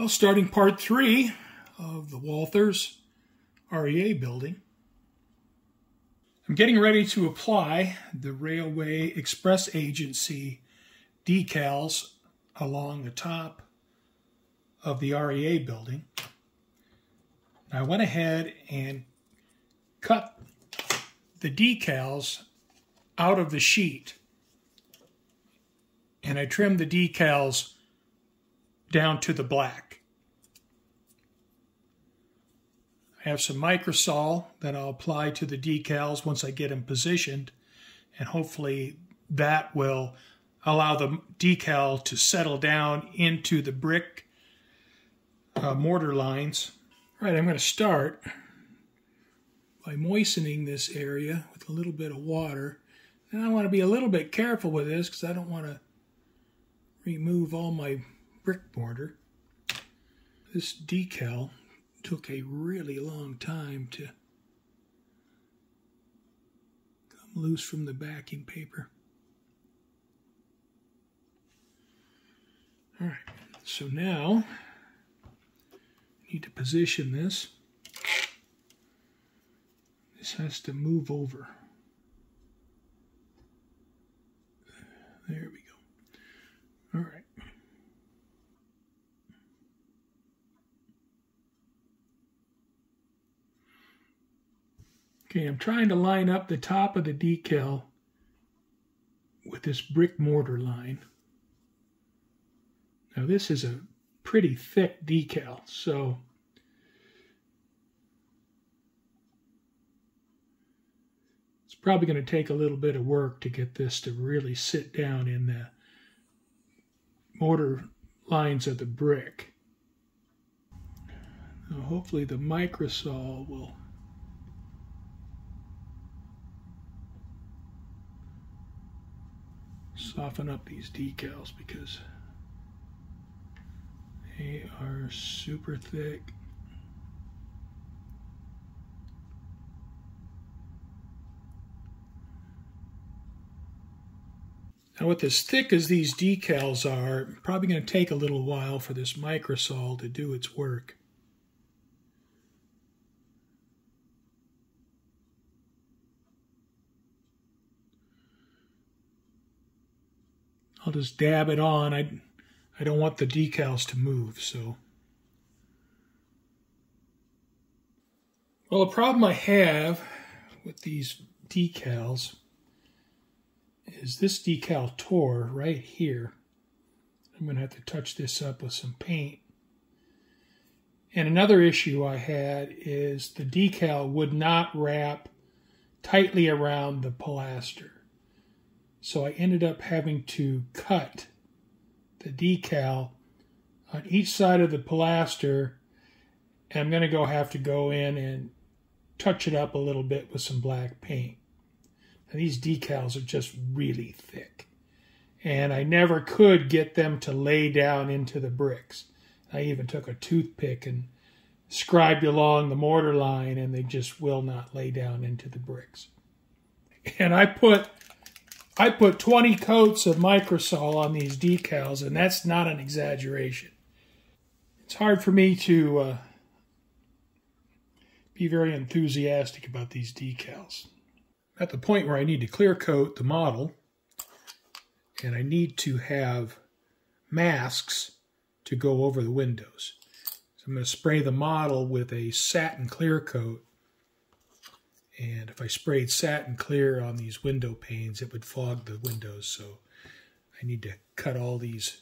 Well, starting part three of the Walthers REA building. I'm getting ready to apply the Railway Express Agency decals along the top of the REA building. I went ahead and cut the decals out of the sheet and I trimmed the decals down to the black. I have some Micro Sol that I'll apply to the decals once I get them positioned and hopefully that will allow the decal to settle down into the brick uh, mortar lines. All right, I'm going to start by moistening this area with a little bit of water. And I want to be a little bit careful with this because I don't want to remove all my brick mortar. This decal took a really long time to come loose from the backing paper. All right, so now I need to position this. This has to move over. There we go. All right. Okay, I'm trying to line up the top of the decal with this brick mortar line. Now this is a pretty thick decal, so it's probably going to take a little bit of work to get this to really sit down in the mortar lines of the brick. Now hopefully the Micro Sol will soften up these decals because they are super thick. Now with as thick as these decals are, probably going to take a little while for this Micro Sol to do its work. I'll just dab it on. I, I don't want the decals to move, so. Well, the problem I have with these decals is this decal tore right here. I'm going to have to touch this up with some paint. And another issue I had is the decal would not wrap tightly around the pilaster. So I ended up having to cut the decal on each side of the pilaster. And I'm going to go have to go in and touch it up a little bit with some black paint. These decals are just really thick. And I never could get them to lay down into the bricks. I even took a toothpick and scribed along the mortar line, and they just will not lay down into the bricks. And I put I put 20 coats of Micro Sol on these decals, and that's not an exaggeration. It's hard for me to uh, be very enthusiastic about these decals. At the point where I need to clear coat the model, and I need to have masks to go over the windows. So I'm going to spray the model with a satin clear coat and if I sprayed satin clear on these window panes, it would fog the windows. So I need to cut all these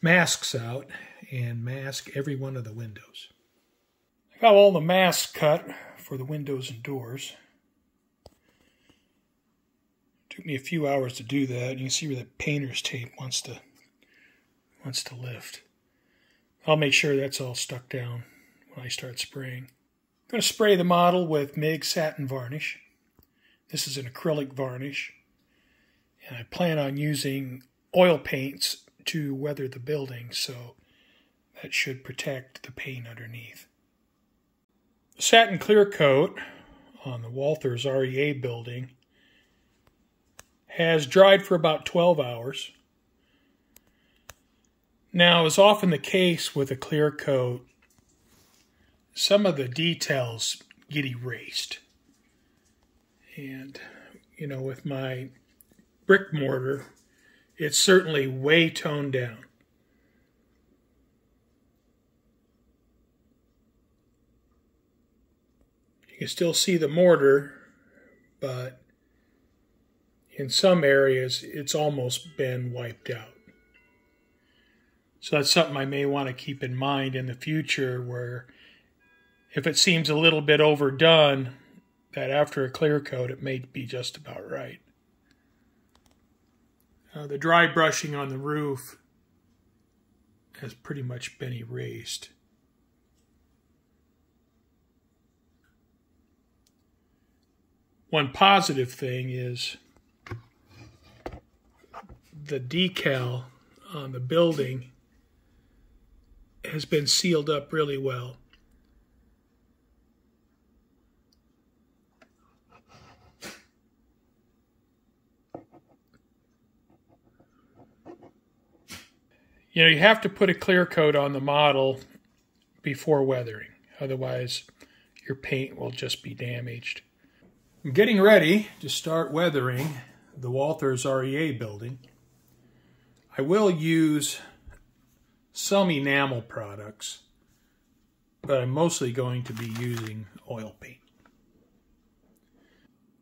masks out and mask every one of the windows. I got all the masks cut for the windows and doors. It took me a few hours to do that. You can see where the painter's tape wants to wants to lift. I'll make sure that's all stuck down when I start spraying. I'm going to spray the model with MIG satin varnish. This is an acrylic varnish. And I plan on using oil paints to weather the building, so that should protect the paint underneath. The satin clear coat on the Walthers REA building has dried for about 12 hours. Now, as often the case with a clear coat, some of the details get erased. And, you know, with my brick mortar, it's certainly way toned down. You can still see the mortar, but in some areas it's almost been wiped out. So that's something I may want to keep in mind in the future where if it seems a little bit overdone, that after a clear coat it may be just about right. Uh, the dry brushing on the roof has pretty much been erased. One positive thing is the decal on the building has been sealed up really well. You know, you have to put a clear coat on the model before weathering. Otherwise, your paint will just be damaged. I'm getting ready to start weathering the Walthers REA building. I will use some enamel products, but I'm mostly going to be using oil paint.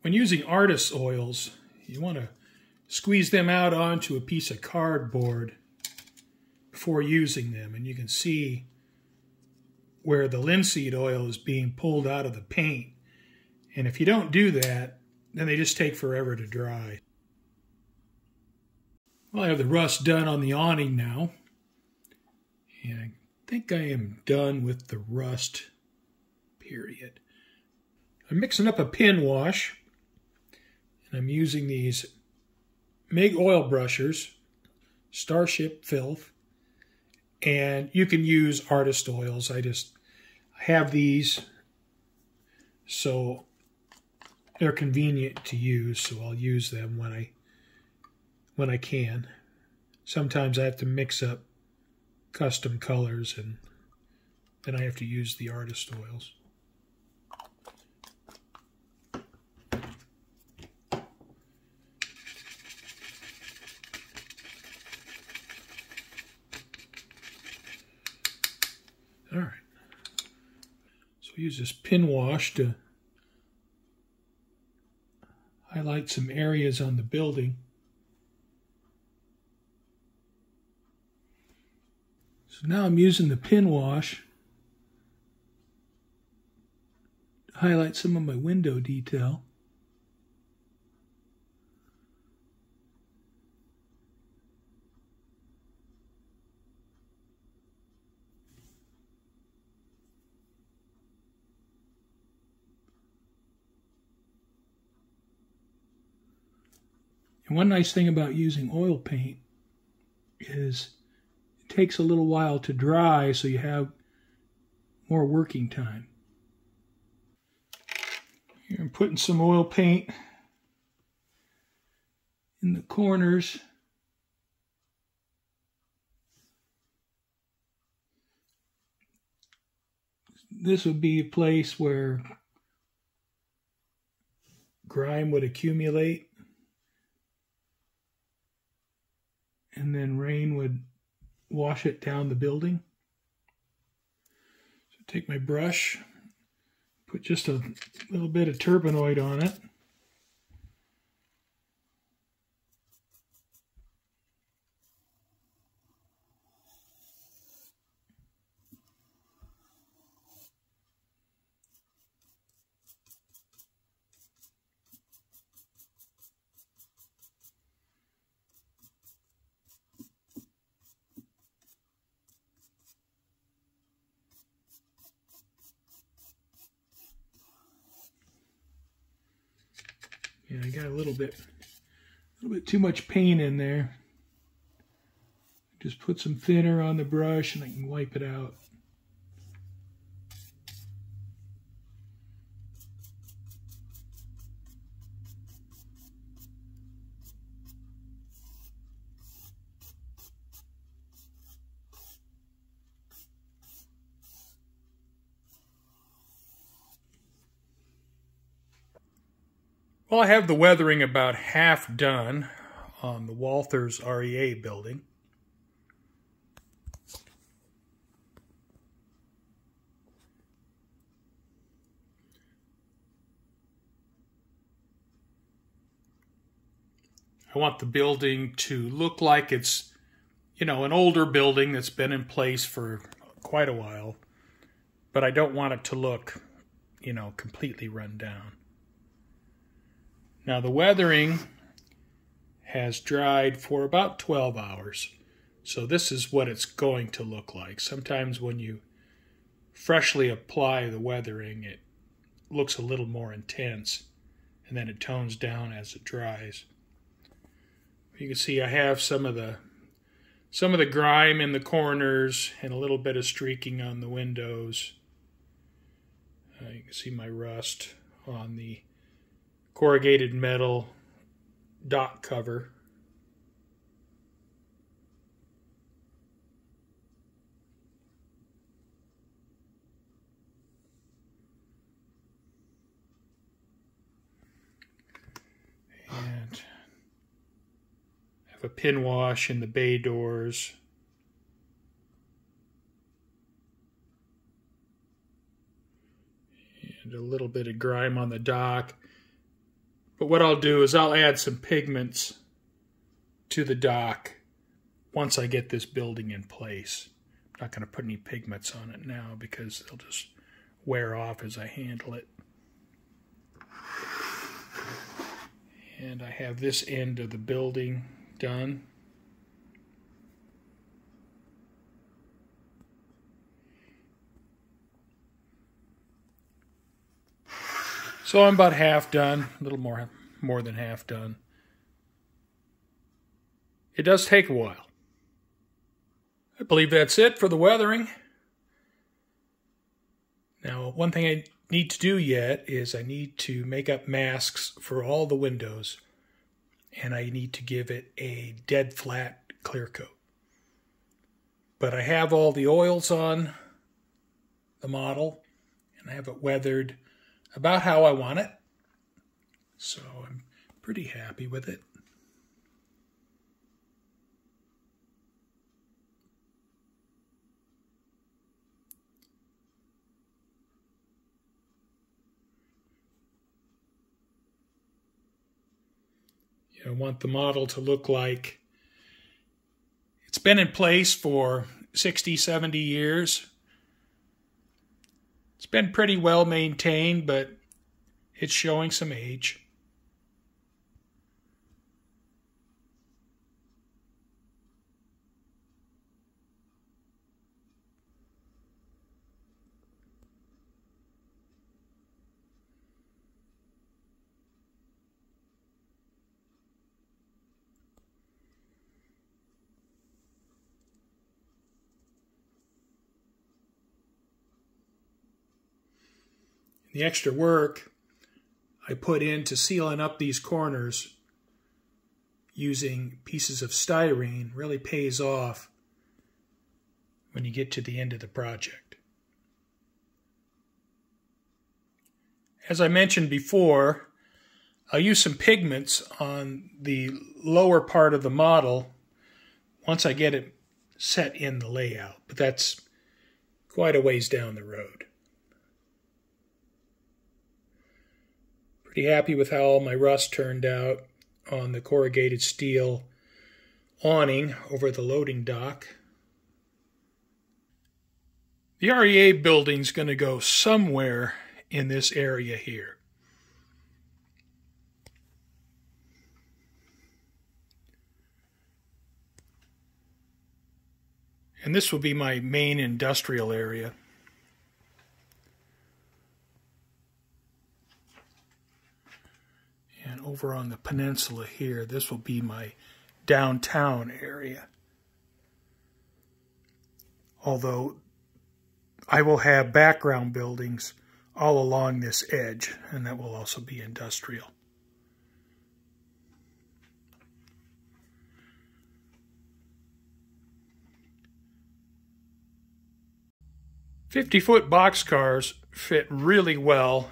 When using artist oils, you want to squeeze them out onto a piece of cardboard before using them, and you can see where the linseed oil is being pulled out of the paint. And if you don't do that, then they just take forever to dry. Well, I have the rust done on the awning now. And I think I am done with the rust period. I'm mixing up a pin wash. And I'm using these MIG oil brushers, Starship Filth. And you can use artist oils. I just have these so they're convenient to use, so I'll use them when I when I can. Sometimes I have to mix up custom colors and then I have to use the artist oils. Use this pin wash to highlight some areas on the building. So now I'm using the pin wash to highlight some of my window detail. And one nice thing about using oil paint is it takes a little while to dry so you have more working time. Here I'm putting some oil paint in the corners. This would be a place where grime would accumulate and then rain would wash it down the building. So take my brush, put just a little bit of Turpenoid on it. Yeah, I got a little bit, a little bit too much paint in there. Just put some thinner on the brush and I can wipe it out. Well, I have the weathering about half done on the Walthers REA building. I want the building to look like it's, you know, an older building that's been in place for quite a while, but I don't want it to look, you know, completely run down. Now the weathering has dried for about 12 hours. So this is what it's going to look like. Sometimes when you freshly apply the weathering, it looks a little more intense and then it tones down as it dries. You can see I have some of the some of the grime in the corners and a little bit of streaking on the windows. Uh, you can see my rust on the corrugated metal dock cover. And have a pin wash in the bay doors. And a little bit of grime on the dock. But what I'll do is I'll add some pigments to the dock once I get this building in place. I'm not going to put any pigments on it now because they'll just wear off as I handle it. And I have this end of the building done. So I'm about half done, a little more more than half done. It does take a while. I believe that's it for the weathering. Now, one thing I need to do yet is I need to make up masks for all the windows and I need to give it a dead flat clear coat. But I have all the oils on the model and I have it weathered about how I want it. So I'm pretty happy with it. I want the model to look like it's been in place for 60, 70 years it's been pretty well maintained, but it's showing some age. The extra work I put into sealing up these corners using pieces of styrene really pays off when you get to the end of the project. As I mentioned before, I'll use some pigments on the lower part of the model once I get it set in the layout, but that's quite a ways down the road. Pretty happy with how all my rust turned out on the corrugated steel awning over the loading dock. The REA building's going to go somewhere in this area here. And this will be my main industrial area. Over on the peninsula here, this will be my downtown area. Although I will have background buildings all along this edge, and that will also be industrial. Fifty-foot boxcars fit really well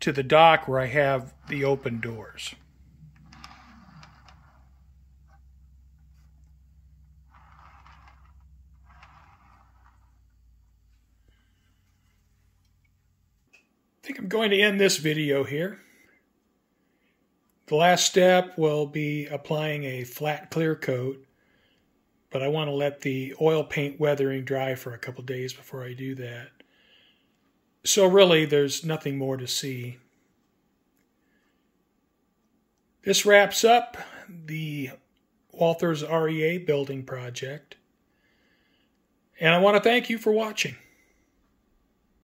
to the dock where I have the open doors. I think I'm going to end this video here. The last step will be applying a flat clear coat, but I want to let the oil paint weathering dry for a couple days before I do that. So really, there's nothing more to see. This wraps up the Walthers REA building project. And I want to thank you for watching.